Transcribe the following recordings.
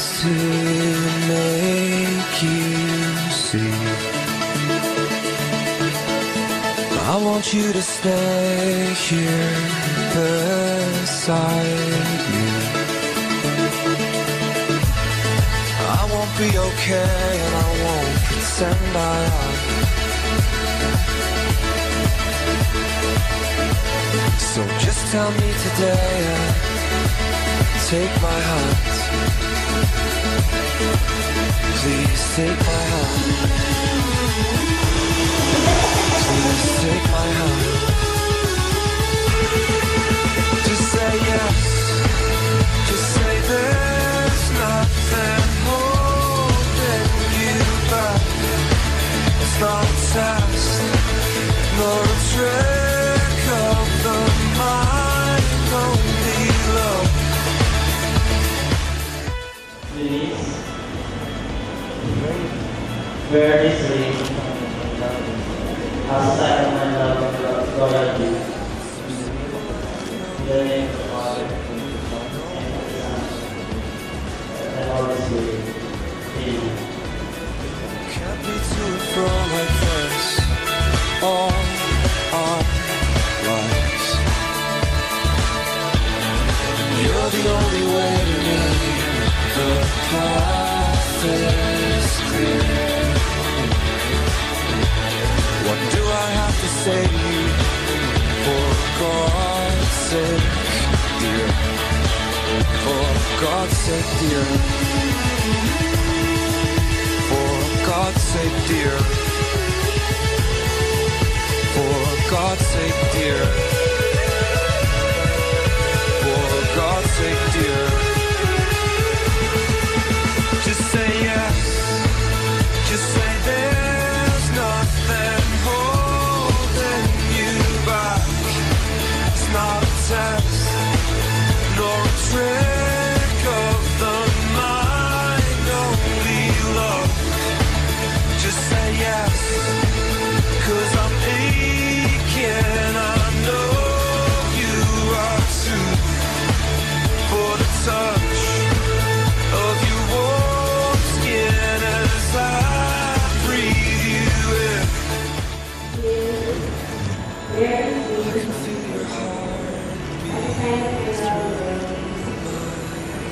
is to make you see I want you to stay here beside me. I won't be okay and I won't pretend I am. So just tell me today and take my heart Please take my heart. Please take my hand. Where is release? Outside my love, God. In the name of Father, and the Spirit. Amen. Can't be to and like this all our lives. You're the only way to me. The path to you? For God's sake, dear. For God's sake, dear. For God's sake, dear. For God's sake, dear. For God's sake, dear.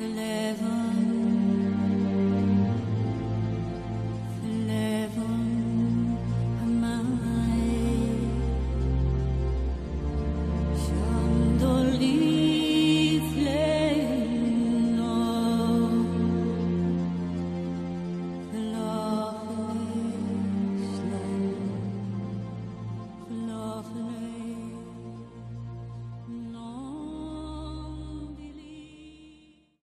the level